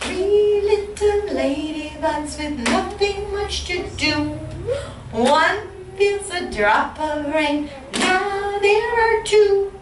three little ladybugs with nothing much to do. One feels a drop of rain, now there are two.